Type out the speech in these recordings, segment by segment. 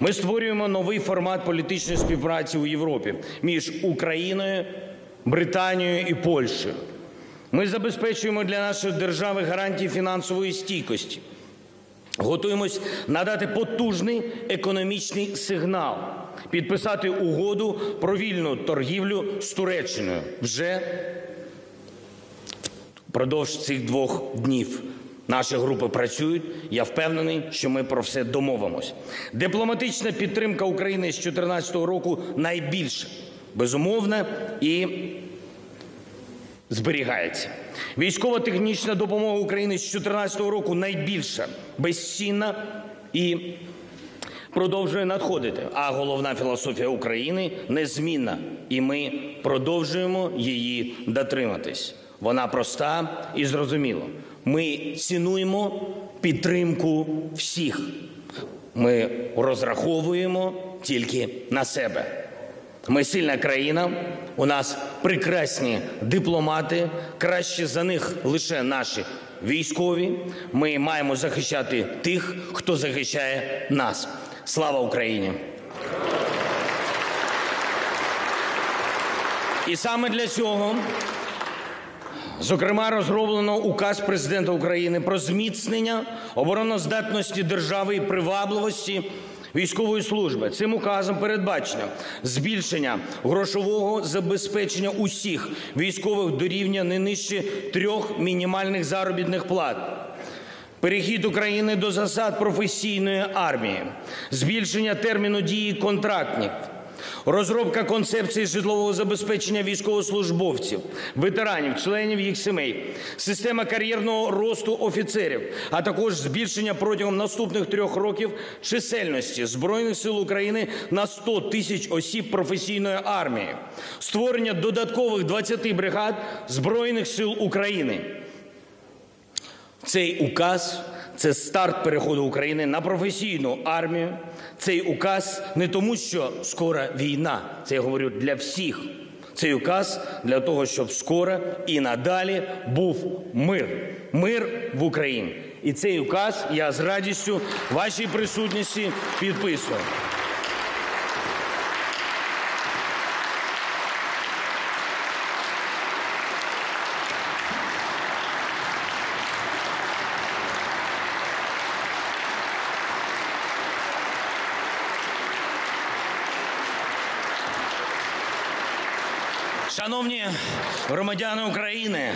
Ми створюємо новий формат політичної співпраці у Європі між Україною, Британією і Польщею. Ми забезпечуємо для нашої держави гарантії фінансової стійкості. Готуємось надати потужний економічний сигнал, підписати угоду про вільну торгівлю з Туреччиною вже впродовж цих двох днів. Наші групи працюють. Я впевнений, що ми про все домовимось. Дипломатична підтримка України з 2014 року найбільша, безумовна і зберігається. Військово-технічна допомога України з 2014 року найбільша, безцінна і продовжує надходити. А головна філософія України незмінна, і ми продовжуємо її дотриматись. Вона проста і зрозуміла. Ми цінуємо підтримку всіх. Ми розраховуємо тільки на себе. Ми сильна країна, у нас прекрасні дипломати, краще за них лише наші військові. Ми маємо захищати тих, хто захищає нас. Слава Україні! І саме для цього, зокрема, розроблено указ президента України про зміцнення обороноздатності держави і привабливості військової служби. Цим указом передбачено збільшення грошового забезпечення усіх військових до рівня не нижче трьох мінімальних заробітних плат. Перехід України до засад професійної армії, збільшення терміну дії контрактів, розробка концепції житлового забезпечення військовослужбовців, ветеранів, членів їх сімей, система кар'єрного росту офіцерів, а також збільшення протягом наступних трьох років чисельності Збройних сил України на 100 тисяч осіб професійної армії, створення додаткових 20 бригад Збройних сил України. Цей указ це старт переходу України на професійну армію. Цей указ не тому, що скоро війна. Це я говорю для всіх. Цей указ для того, щоб скоро і надалі був мир. Мир в Україні. І цей указ я з радістю вашій присутності підписую. Шановні громадяни України,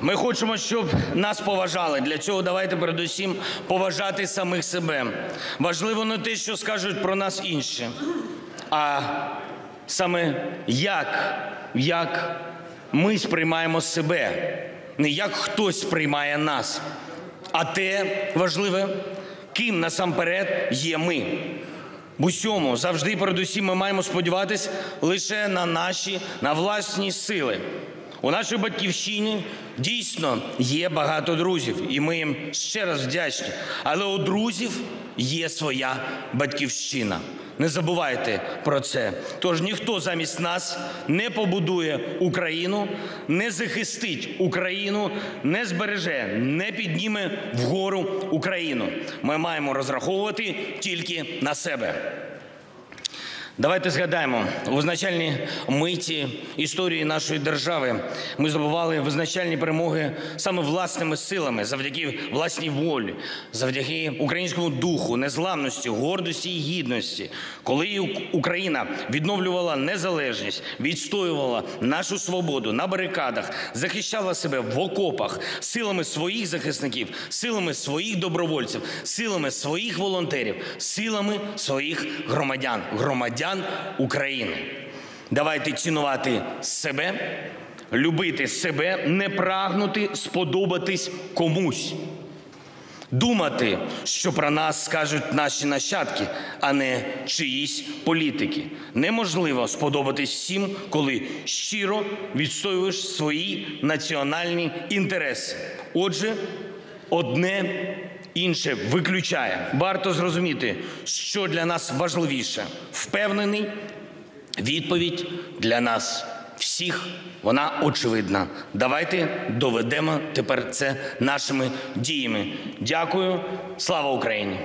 ми хочемо, щоб нас поважали. Для цього давайте передусім поважати самих себе. Важливо не те, що скажуть про нас інші, а саме як, як ми сприймаємо себе, не як хтось сприймає нас, а те важливе, ким насамперед є ми. В усьому завжди, передусім, ми маємо сподіватись лише на наші, на власні сили. У нашій батьківщині дійсно є багато друзів, і ми їм ще раз вдячні. Але у друзів є своя батьківщина. Не забувайте про це. Тож ніхто замість нас не побудує Україну, не захистить Україну, не збереже, не підніме вгору Україну. Ми маємо розраховувати тільки на себе. Давайте згадаємо визначальні миті історії нашої держави. Ми здобували визначальні перемоги саме власними силами, завдяки власній волі, завдяки українському духу, незламності, гордості і гідності. Коли Україна відновлювала незалежність, відстоювала нашу свободу на барикадах, захищала себе в окопах силами своїх захисників, силами своїх добровольців, силами своїх волонтерів, силами своїх громадян. Громадян України. Давайте цінувати себе, любити себе, не прагнути сподобатись комусь. Думати, що про нас скажуть наші нащадки, а не чиїсь політики. Неможливо сподобатись всім, коли щиро відстоюєш свої національні інтереси. Отже, одне інше виключає. Варто зрозуміти, що для нас важливіше. Впевнений, відповідь для нас всіх вона очевидна. Давайте доведемо тепер це нашими діями. Дякую. Слава Україні!